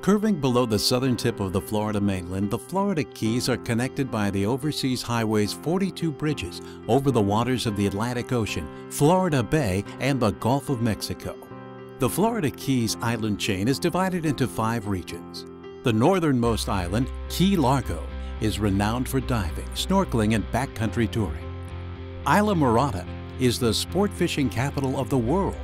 Curving below the southern tip of the Florida mainland, the Florida Keys are connected by the Overseas Highway's 42 bridges over the waters of the Atlantic Ocean, Florida Bay, and the Gulf of Mexico. The Florida Keys island chain is divided into five regions. The northernmost island, Key Largo, is renowned for diving, snorkeling, and backcountry touring. Isla Islamorada is the sport fishing capital of the world.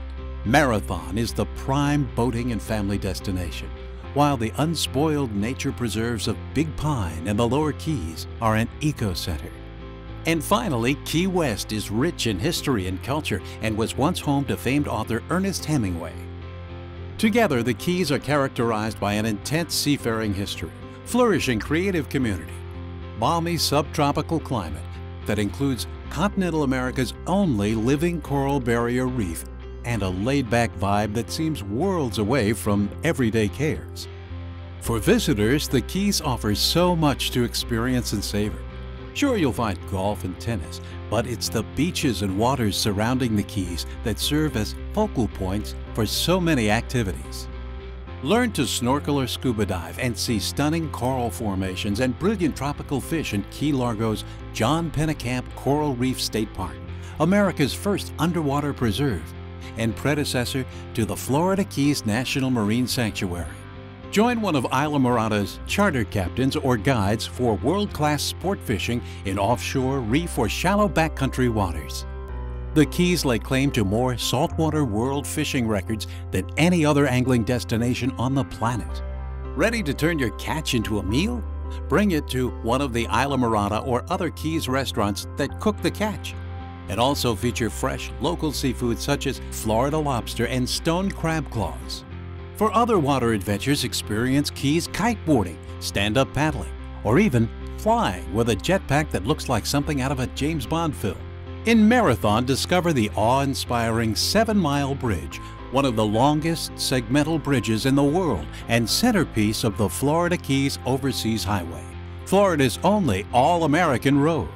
Marathon is the prime boating and family destination, while the unspoiled nature preserves of Big Pine and the Lower Keys are an eco-center. And finally, Key West is rich in history and culture and was once home to famed author Ernest Hemingway. Together, the Keys are characterized by an intense seafaring history, flourishing creative community, balmy subtropical climate that includes continental America's only living coral barrier reef and a laid-back vibe that seems worlds away from everyday cares. For visitors, the Keys offers so much to experience and savor. Sure, you'll find golf and tennis, but it's the beaches and waters surrounding the Keys that serve as focal points for so many activities. Learn to snorkel or scuba dive and see stunning coral formations and brilliant tropical fish in Key Largo's John Pennekamp Coral Reef State Park, America's first underwater preserve and predecessor to the Florida Keys National Marine Sanctuary. Join one of Islamorada's charter captains or guides for world-class sport fishing in offshore, reef, or shallow backcountry waters. The Keys lay claim to more saltwater world fishing records than any other angling destination on the planet. Ready to turn your catch into a meal? Bring it to one of the Islamorada or other Keys restaurants that cook the catch and also feature fresh local seafood such as Florida lobster and stone crab claws. For other water adventures, experience Keys kiteboarding, stand-up paddling, or even flying with a jetpack that looks like something out of a James Bond film. In Marathon, discover the awe-inspiring Seven Mile Bridge, one of the longest segmental bridges in the world and centerpiece of the Florida Keys Overseas Highway, Florida's only all-American road.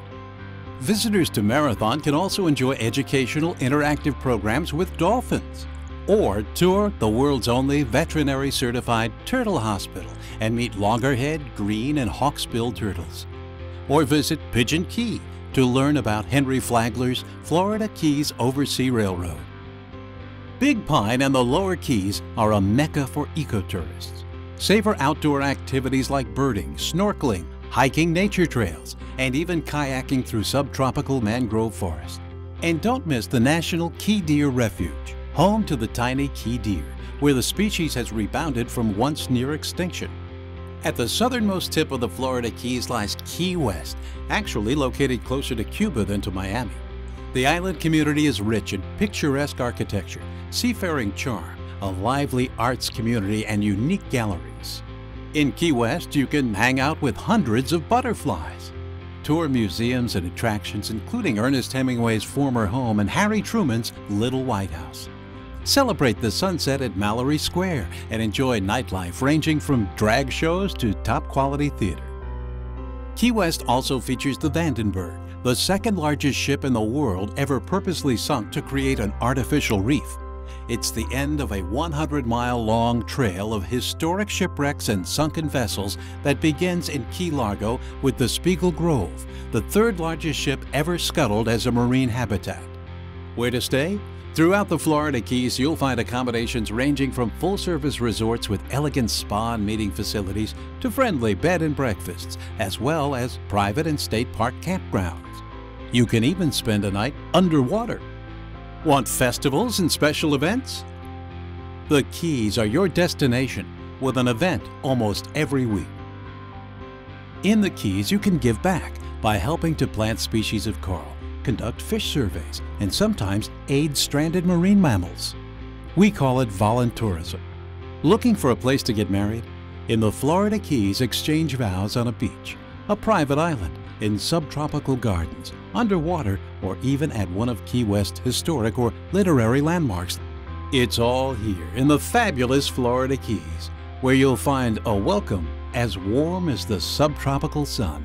Visitors to Marathon can also enjoy educational interactive programs with dolphins or tour the world's only veterinary certified turtle hospital and meet loggerhead, green, and hawksbill turtles. Or visit Pigeon Key to learn about Henry Flagler's Florida Keys Oversea Railroad. Big Pine and the Lower Keys are a mecca for ecotourists. Savor outdoor activities like birding, snorkeling, hiking nature trails, and even kayaking through subtropical mangrove forest. And don't miss the National Key Deer Refuge, home to the tiny key deer, where the species has rebounded from once near extinction. At the southernmost tip of the Florida Keys lies Key West, actually located closer to Cuba than to Miami. The island community is rich in picturesque architecture, seafaring charm, a lively arts community, and unique galleries. In Key West, you can hang out with hundreds of butterflies. Tour museums and attractions, including Ernest Hemingway's former home and Harry Truman's Little White House. Celebrate the sunset at Mallory Square and enjoy nightlife ranging from drag shows to top quality theater. Key West also features the Vandenberg, the second largest ship in the world ever purposely sunk to create an artificial reef. It's the end of a 100-mile-long trail of historic shipwrecks and sunken vessels that begins in Key Largo with the Spiegel Grove, the third largest ship ever scuttled as a marine habitat. Where to stay? Throughout the Florida Keys, you'll find accommodations ranging from full-service resorts with elegant spa and meeting facilities to friendly bed and breakfasts, as well as private and state park campgrounds. You can even spend a night underwater Want festivals and special events? The Keys are your destination with an event almost every week. In the Keys, you can give back by helping to plant species of coral, conduct fish surveys, and sometimes aid stranded marine mammals. We call it voluntourism. Looking for a place to get married? In the Florida Keys, exchange vows on a beach, a private island, in subtropical gardens, underwater, or even at one of Key West's historic or literary landmarks. It's all here in the fabulous Florida Keys, where you'll find a welcome as warm as the subtropical sun.